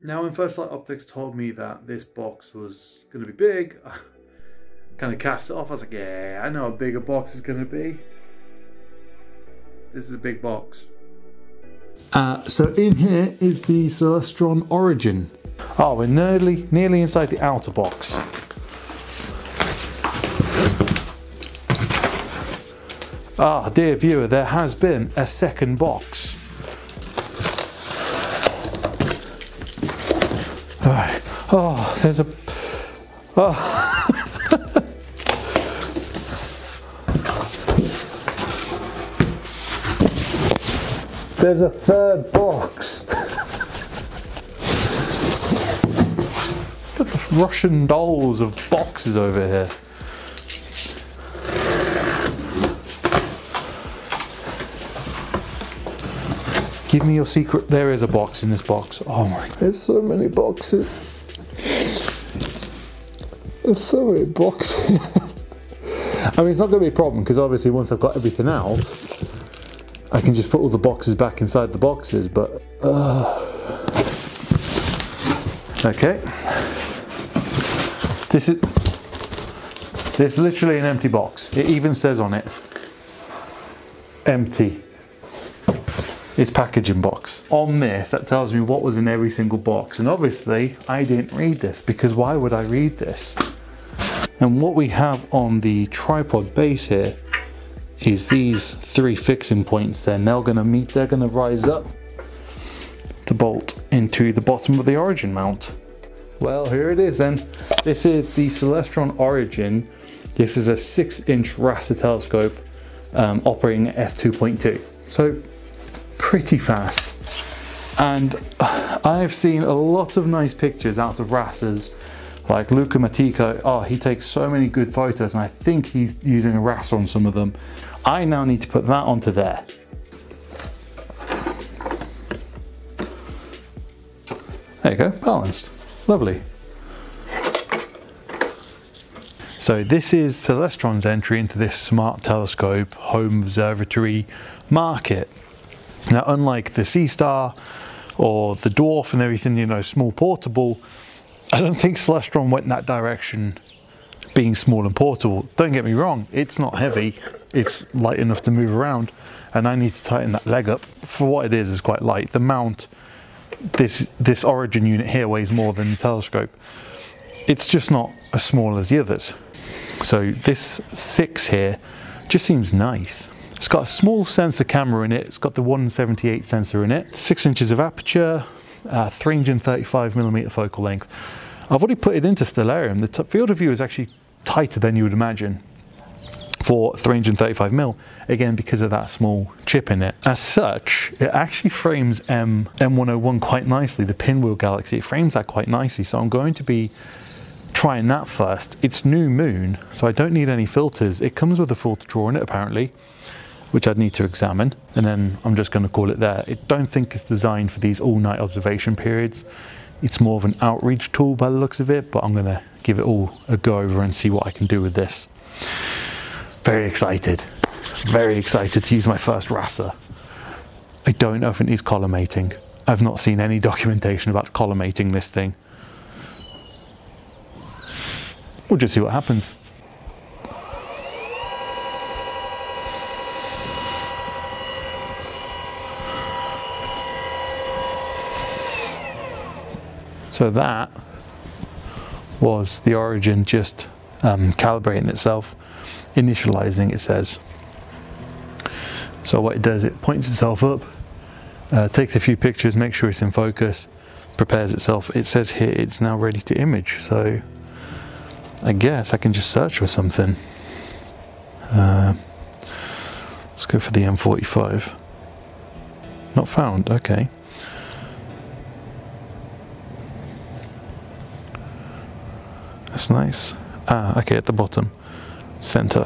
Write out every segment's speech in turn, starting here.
Now when First Light Optics told me that this box was going to be big, I kind of cast it off. I was like, yeah, I know how big a box is going to be. This is a big box. Uh, so in here is the Celestron Origin. Oh, we're nearly, nearly inside the outer box. Ah, dear viewer, there has been a second box. Alright. Oh, there's a. Oh. there's a third box. It's got the Russian dolls of boxes over here. Give me your secret. There is a box in this box. Oh my. There's so many boxes. There's so many boxes. I mean, it's not going to be a problem because obviously once I've got everything out, I can just put all the boxes back inside the boxes, but. Uh... Okay. This is. This is literally an empty box. It even says on it empty its packaging box. On this, that tells me what was in every single box. And obviously, I didn't read this because why would I read this? And what we have on the tripod base here is these three fixing points. They're now gonna meet, they're gonna rise up to bolt into the bottom of the Origin mount. Well, here it is then. This is the Celestron Origin. This is a six inch RASA telescope um, operating at f2.2. So pretty fast. And I've seen a lot of nice pictures out of RASAs, like Luca Matico. Oh, he takes so many good photos, and I think he's using a RASA on some of them. I now need to put that onto there. There you go, balanced. Lovely. So this is Celestron's entry into this smart telescope home observatory market. Now, unlike the Seestar or the Dwarf and everything, you know, small portable, I don't think Celestron went in that direction being small and portable. Don't get me wrong, it's not heavy, it's light enough to move around, and I need to tighten that leg up. For what it is, is quite light. The mount, this, this Origin unit here weighs more than the telescope. It's just not as small as the others. So this six here just seems nice. It's got a small sensor camera in it. It's got the 178 sensor in it, six inches of aperture, uh, 335 millimeter focal length. I've already put it into Stellarium. The field of view is actually tighter than you would imagine for 335 mil, again because of that small chip in it. As such, it actually frames M, M101 quite nicely, the Pinwheel Galaxy, it frames that quite nicely, so I'm going to be trying that first. It's New Moon, so I don't need any filters. It comes with a filter drawer in it apparently, which I'd need to examine, and then I'm just going to call it there. I don't think it's designed for these all-night observation periods. It's more of an outreach tool by the looks of it, but I'm going to give it all a go over and see what I can do with this. Very excited. Very excited to use my first RASA. I don't know if it needs collimating. I've not seen any documentation about collimating this thing. We'll just see what happens. So that was the origin just um, calibrating itself, initializing it says. So what it does, it points itself up, uh, takes a few pictures, makes sure it's in focus, prepares itself. It says here it's now ready to image. So I guess I can just search for something. Uh, let's go for the M45. Not found, okay. That's nice. Ah, okay, at the bottom. Center.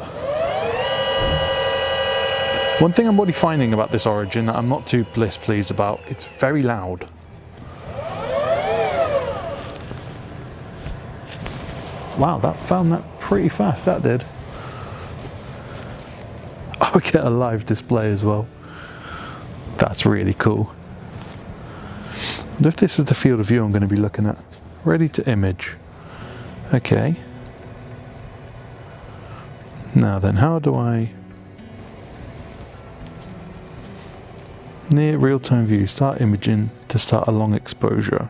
One thing I'm already finding about this Origin that I'm not too bliss pleased about, it's very loud. Wow, that found that pretty fast, that did. I would get a live display as well. That's really cool. If this is the field of view I'm going to be looking at, ready to image. Okay. Now then, how do I... Near real-time view, start imaging to start a long exposure.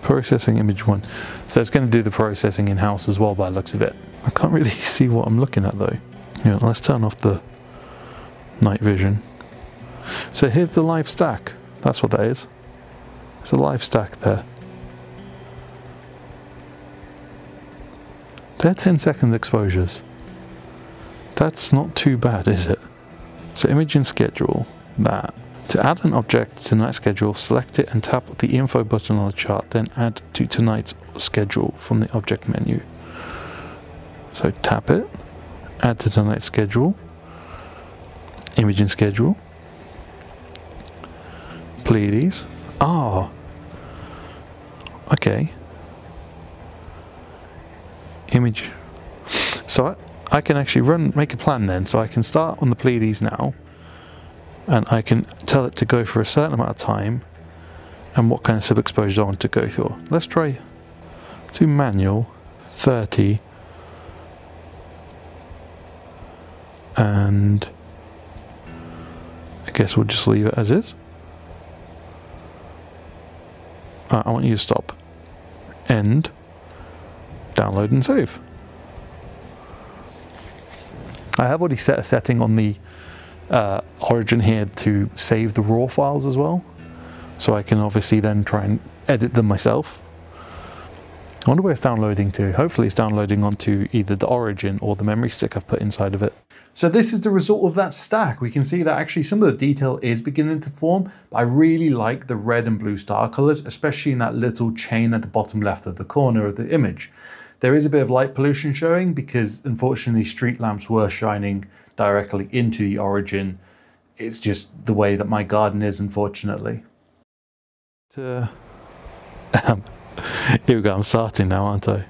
Processing image one. So it's going to do the processing in-house as well by looks of it. I can't really see what I'm looking at though. Yeah, let's turn off the night vision. So here's the live stack. That's what that is. There's a live stack there. They're 10 second exposures. That's not too bad, is it? So image and schedule, that. To add an object to tonight's schedule, select it and tap the info button on the chart, then add to tonight's schedule from the object menu. So tap it, add to tonight's schedule, image and schedule, Pleiades. Ah, okay. So I, I can actually run, make a plan then. So I can start on the Pleiades now, and I can tell it to go for a certain amount of time, and what kind of sub exposures I want to go through. Let's try to manual 30 and I guess we'll just leave it as is. Uh, I want you to stop. End. Download and save. I have already set a setting on the uh, origin here to save the raw files as well. So I can obviously then try and edit them myself. I wonder where it's downloading to. Hopefully it's downloading onto either the origin or the memory stick I've put inside of it. So this is the result of that stack. We can see that actually some of the detail is beginning to form, but I really like the red and blue star colors, especially in that little chain at the bottom left of the corner of the image. There is a bit of light pollution showing because unfortunately street lamps were shining directly into the origin. It's just the way that my garden is, unfortunately. To, um, here we go, I'm starting now, aren't I?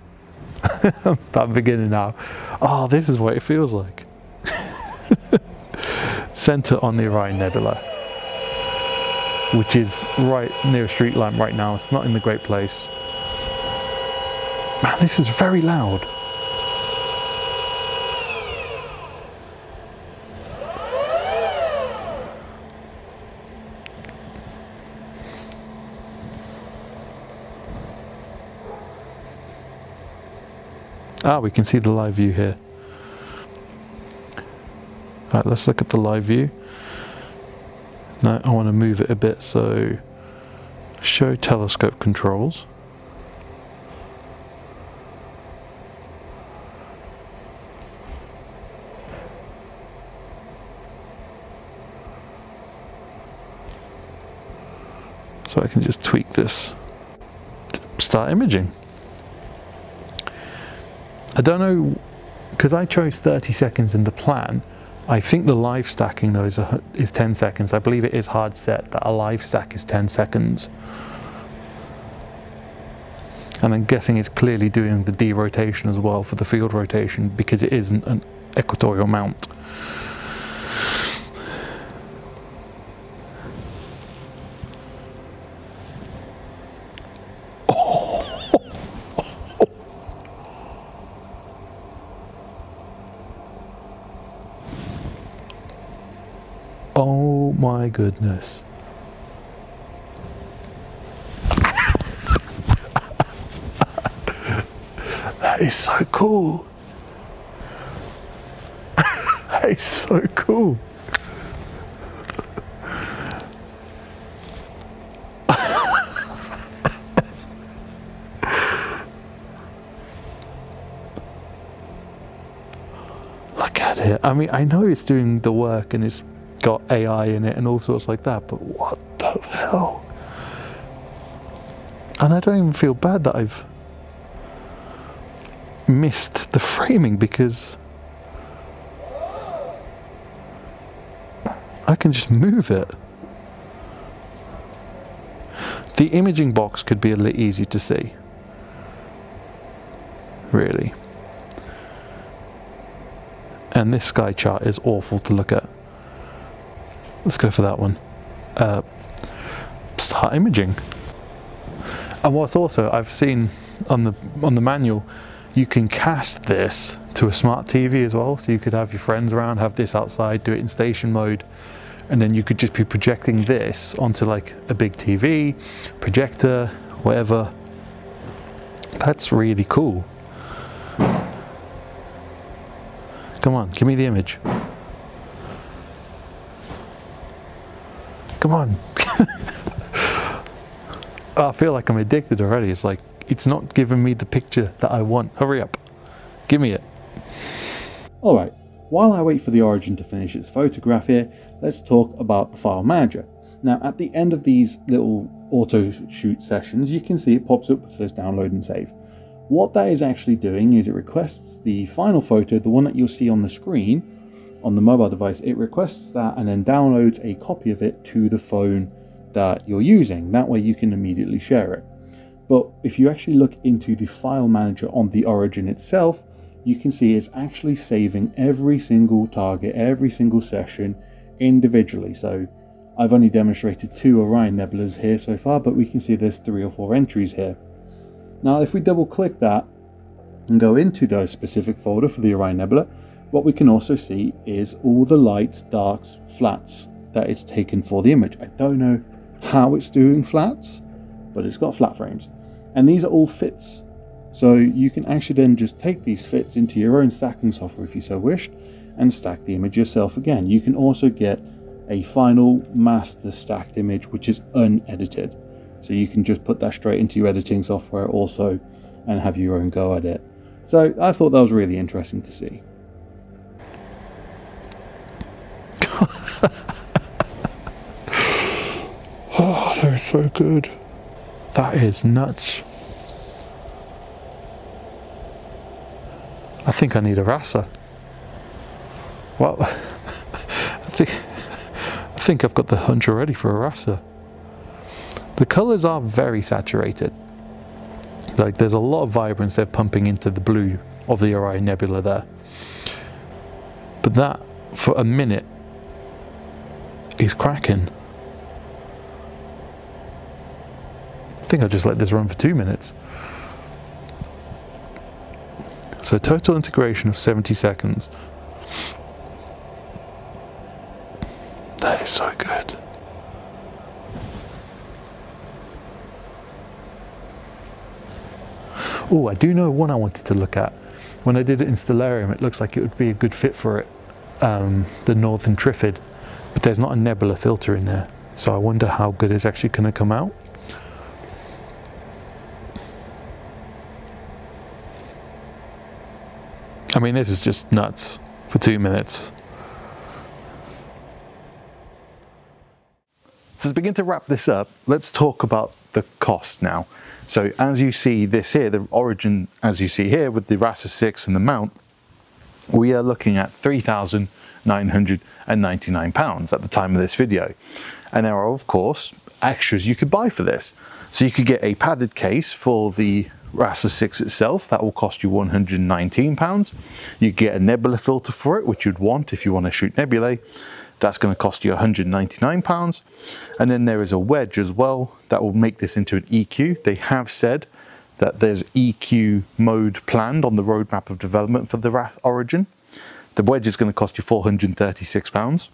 I'm beginning now. Oh, this is what it feels like. Center on the Orion Nebula, which is right near a street lamp right now. It's not in the great place. Man, this is very loud. Ah, we can see the live view here. Right, let's look at the live view. Now I want to move it a bit, so show telescope controls. So I can just tweak this, start imaging. I don't know, because I chose 30 seconds in the plan, I think the live stacking though is, a, is 10 seconds. I believe it is hard set that a live stack is 10 seconds. And I'm guessing it's clearly doing the derotation as well for the field rotation because it isn't an equatorial mount. Oh my goodness. that is so cool. that is so cool. Look at it. I mean, I know it's doing the work and it's got AI in it and all sorts like that, but what the hell? And I don't even feel bad that I've missed the framing because I can just move it. The imaging box could be a little easy to see. Really. And this sky chart is awful to look at. Let's go for that one. Uh, start imaging. And what's also I've seen on the on the manual, you can cast this to a smart TV as well. So you could have your friends around, have this outside, do it in station mode, and then you could just be projecting this onto like a big TV, projector, whatever. That's really cool. Come on, give me the image. Come on. I feel like I'm addicted already. It's like, it's not giving me the picture that I want. Hurry up. Give me it. Alright, while I wait for the Origin to finish its photograph here, let's talk about the file manager. Now at the end of these little auto shoot sessions, you can see it pops up, says download and save. What that is actually doing is it requests the final photo, the one that you'll see on the screen, on the mobile device, it requests that and then downloads a copy of it to the phone that you're using. That way you can immediately share it. But if you actually look into the file manager on the Origin itself, you can see it's actually saving every single target, every single session individually. So I've only demonstrated two Orion Nebulas here so far, but we can see there's three or four entries here. Now, if we double click that and go into those specific folder for the Orion Nebula, what we can also see is all the lights, darks, flats that it's taken for the image. I don't know how it's doing flats, but it's got flat frames. And these are all fits. So you can actually then just take these fits into your own stacking software if you so wished and stack the image yourself again. You can also get a final master stacked image which is unedited. So you can just put that straight into your editing software also and have your own go at it. So I thought that was really interesting to see. oh, they're so good. That is nuts. I think I need a RASA. Well, I think, I think I've got the hunch already for a RASA. The colours are very saturated. Like there's a lot of vibrance they're pumping into the blue of the Orion Nebula there. But that, for a minute, is cracking. I think I'll just let this run for two minutes. So total integration of 70 seconds. That is so good. Oh, I do know one I wanted to look at. When I did it in Stellarium, it looks like it would be a good fit for it. Um, the Northern Trifid, but there's not a nebula filter in there. So I wonder how good it's actually going to come out. I mean, this is just nuts for two minutes. So to begin to wrap this up, let's talk about the cost now. So as you see this here, the origin, as you see here with the RASA 6 and the mount, we are looking at £3,999 at the time of this video. And there are of course extras you could buy for this. So you could get a padded case for the RASA 6 itself, that will cost you £119. You get a nebula filter for it, which you'd want if you want to shoot nebulae. That's going to cost you £199. And then there is a wedge as well that will make this into an EQ. They have said that there's EQ mode planned on the roadmap of development for the Origin. The wedge is going to cost you £436,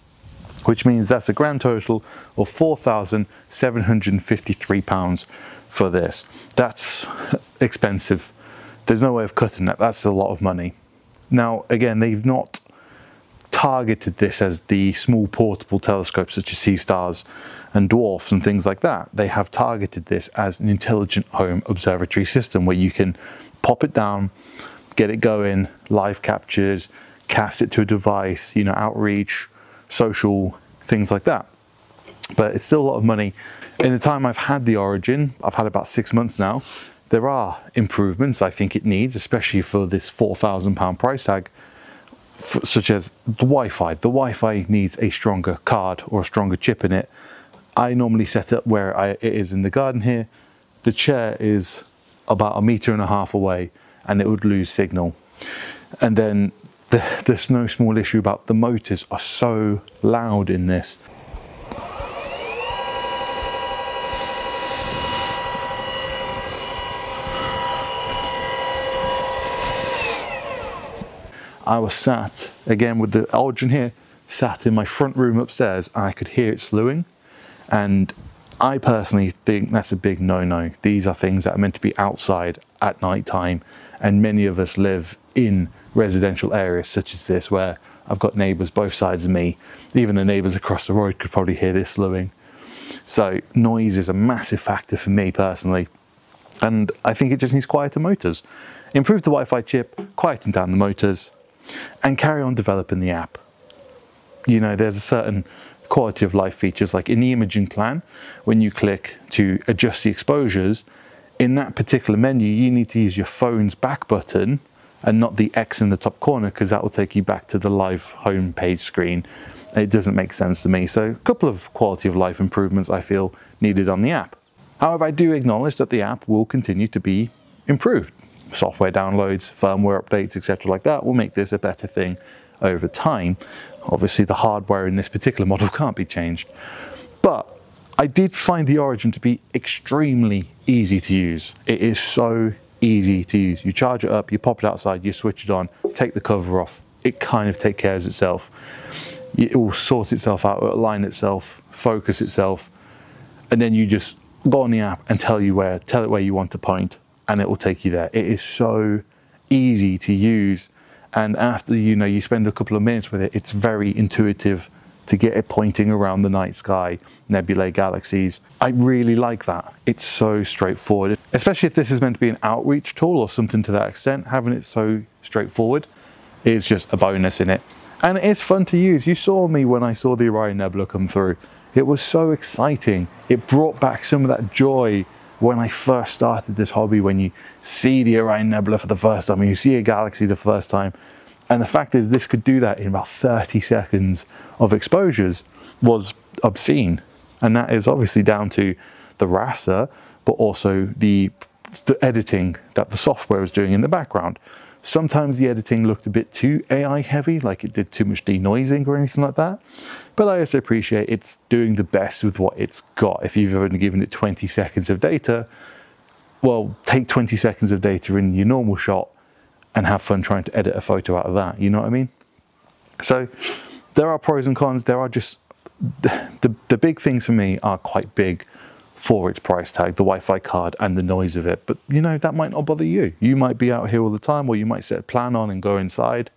which means that's a grand total of £4,753 for this. That's expensive. There's no way of cutting that. That's a lot of money. Now, again, they've not targeted this as the small portable telescopes such as Seestars and dwarfs and things like that. They have targeted this as an intelligent home observatory system where you can pop it down, get it going, live captures, cast it to a device, you know, outreach, social, things like that. But it's still a lot of money. In the time I've had the Origin, I've had about six months now, there are improvements I think it needs, especially for this £4,000 price tag such as the Wi-Fi. The Wi-Fi needs a stronger card or a stronger chip in it. I normally set up where I, it is in the garden here. The chair is about a meter and a half away and it would lose signal. And then the, there's no small issue about the motors are so loud in this. I was sat again with the Aldrin here, sat in my front room upstairs, and I could hear it slewing. And I personally think that's a big no-no. These are things that are meant to be outside at night time, and many of us live in residential areas such as this where I've got neighbours both sides of me. Even the neighbours across the road could probably hear this slewing. So noise is a massive factor for me personally. And I think it just needs quieter motors. Improve the Wi-Fi chip, quieten down the motors, and carry on developing the app. You know, there's a certain quality of life features like in the imaging plan, when you click to adjust the exposures, in that particular menu, you need to use your phone's back button and not the X in the top corner because that will take you back to the live home page screen. It doesn't make sense to me. So a couple of quality of life improvements I feel needed on the app. However, I do acknowledge that the app will continue to be improved. Software downloads, firmware updates, etc. like that will make this a better thing over time. Obviously the hardware in this particular model can't be changed. But I did find the Origin to be extremely easy to use. It is so easy to use. You charge it up, you pop it outside, you switch it on, take the cover off. It kind of takes care of itself. It will sort itself out, it'll align itself, focus itself, and then you just go on the app and tell you where, tell it where you want to point, and it will take you there. It is so easy to use, and after you know you spend a couple of minutes with it, it's very intuitive to get it pointing around the night sky, nebulae, galaxies. I really like that. It's so straightforward, especially if this is meant to be an outreach tool or something to that extent, having it so straightforward is just a bonus in it. And it's fun to use. You saw me when I saw the Orion Nebula come through. It was so exciting. It brought back some of that joy when I first started this hobby, when you see the Orion Nebula for the first time, when you see a galaxy the first time, and the fact is, this could do that in about 30 seconds of exposures was obscene. And that is obviously down to the RASA, but also the, the editing that the software was doing in the background. Sometimes the editing looked a bit too AI heavy, like it did too much denoising or anything like that. But I also appreciate it's doing the best with what it's got. If you've only given it 20 seconds of data, well, take 20 seconds of data in your normal shot and have fun trying to edit a photo out of that. You know what I mean? So there are pros and cons. There are just the, the, big things for me are quite big for its price tag, the Wi-Fi card and the noise of it. But you know, that might not bother you. You might be out here all the time or you might set a plan on and go inside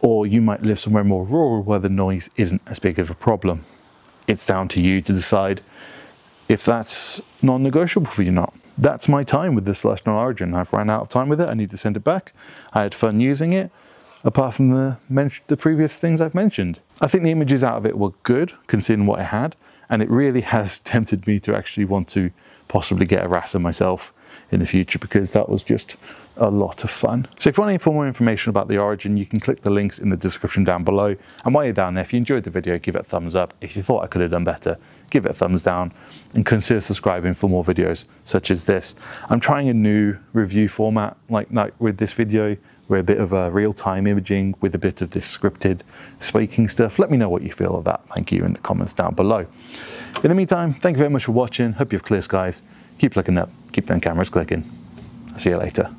or you might live somewhere more rural where the noise isn't as big of a problem. It's down to you to decide if that's non-negotiable for you or not that's my time with the Celestron Origin. I've ran out of time with it. I need to send it back. I had fun using it, apart from the, the previous things I've mentioned. I think the images out of it were good, considering what I had, and it really has tempted me to actually want to possibly get a RASA myself in the future because that was just a lot of fun. So if you want any more information about the Origin, you can click the links in the description down below. And while you're down there, if you enjoyed the video, give it a thumbs up. If you thought I could have done better, give it a thumbs down and consider subscribing for more videos such as this. I'm trying a new review format like, like with this video where a bit of a real-time imaging with a bit of this scripted speaking stuff. Let me know what you feel of that. Thank you in the comments down below. In the meantime, thank you very much for watching. Hope you have clear skies. Keep looking up. Keep them cameras clicking. I'll see you later.